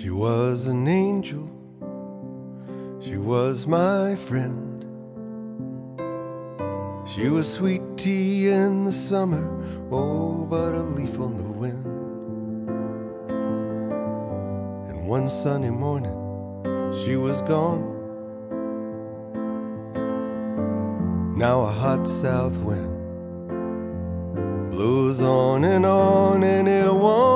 She was an angel, she was my friend. She was sweet tea in the summer, oh, but a leaf on the wind. And one sunny morning, she was gone. Now a hot south wind blows on and on, and it won't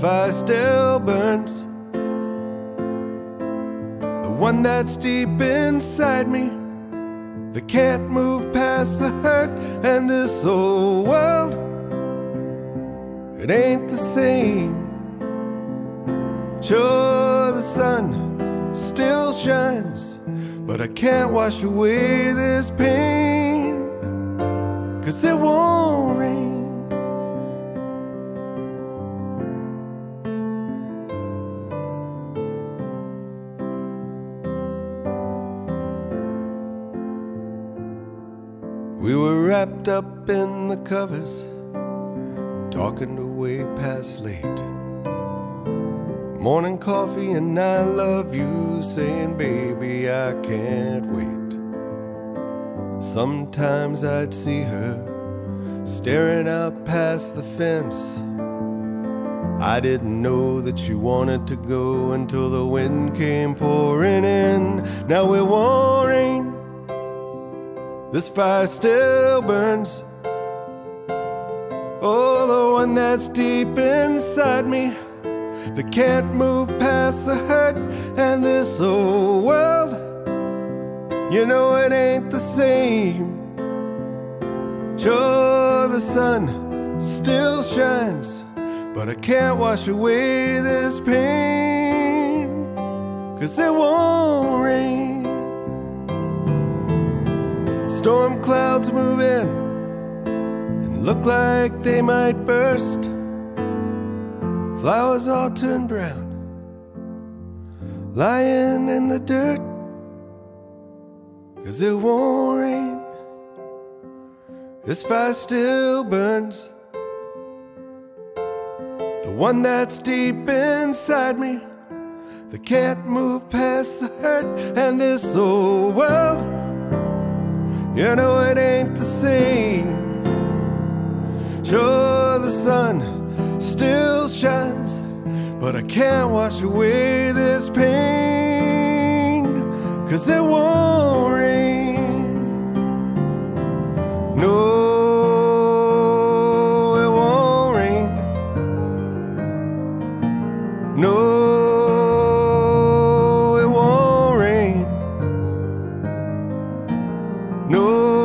fire still burns. The one that's deep inside me that can't move past the hurt and this old world. It ain't the same. Sure, the sun still shines, but I can't wash away this pain. Cause it won't rain. We were wrapped up in the covers, talking away past late. Morning coffee and I love you, saying, baby, I can't wait. Sometimes I'd see her staring out past the fence. I didn't know that she wanted to go until the wind came pouring in. Now won't rain. This fire still burns. Oh, the one that's deep inside me that can't move past the hurt and this old world. You know it ain't the same. Sure, the sun still shines, but I can't wash away this pain. Cause it won't Storm clouds move in and look like they might burst. Flowers all turn brown, lying in the dirt. Cause it won't rain. This fire still burns. The one that's deep inside me that can't move past the hurt and this old world. You know it ain't the same. Sure, the sun still shines, but I can't wash away this pain. Cause it won't rain. No, it won't rain. No, No,